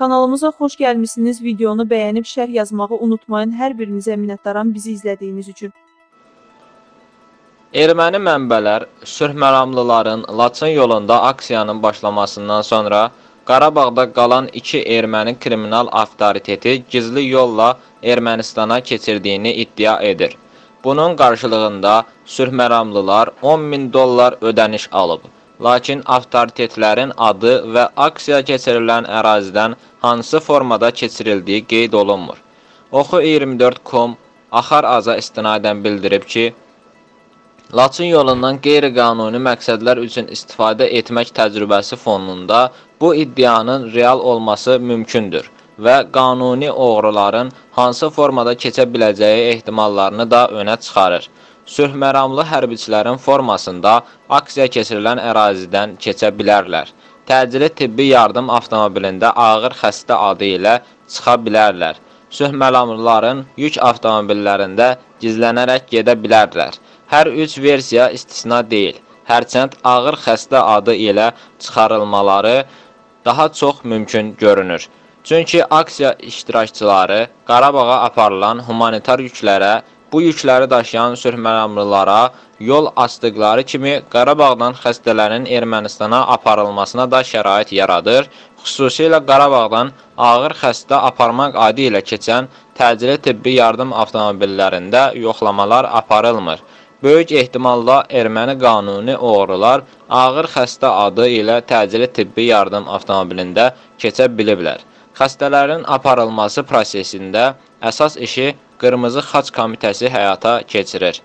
Kanalımıza xoş gəlmisiniz. Videonu bəyənib şərh yazmağı unutmayın. Hər birinizə minnətdaram bizi izlədiyiniz üçün. Erməni mənbələr sülhməramlıların Laçın yolunda aksiyanın başlamasından sonra Qarabağda qalan iki erməni kriminal avtoriteti gizli yolla Ermənistana keçirdiyini iddia edir. Bunun qarşılığında sülhməramlılar 10 min dollar ödəniş alıb. Lakin avtoritetlərin adı və aksiya keçirilən ərazidən hansı formada keçirildiyi qeyd olunmur. Oxu24.com Axar Aza istinadən bildirib ki, Laçın yolundan qeyri-qanuni məqsədlər üçün istifadə etmək təcrübəsi fonunda bu iddianın real olması mümkündür və qanuni oğruların hansı formada keçə biləcəyi ehtimallarını da önə çıxarır. Sülhməramlı hərbiçilərin formasında aksiya keçirilən ərazidən keçə bilərlər. Təcili tibbi yardım avtomobilində ağır xəstə adı ilə çıxa bilərlər. Sülhməramlıların yük avtomobillərində gizlənərək gedə bilərlər. Hər üç versiya istisna deyil. Hərçənd ağır xəstə adı ilə çıxarılmaları daha çox mümkün görünür. Çünki aksiya iştirakçıları Qarabağa aparılan humanitar yüklərə, bu yükləri daşıyan sülhməramlılara yol açdıqları kimi Qarabağdan xəstələrin Ermənistana aparılmasına da şərait yaradır. Xüsusilə Qarabağdan ağır xəstə aparmaq adı ilə keçən təcili tibbi yardım avtomobillərində yoxlamalar aparılmır. Böyük ehtimalla erməni qanuni oğrular ağır xəstə adı ilə təcili tibbi yardım avtomobilində keçə biliblər. Xəstələrin aparılması prosesində əsas işi Qırmızı Xaç Komitəsi həyata keçirir.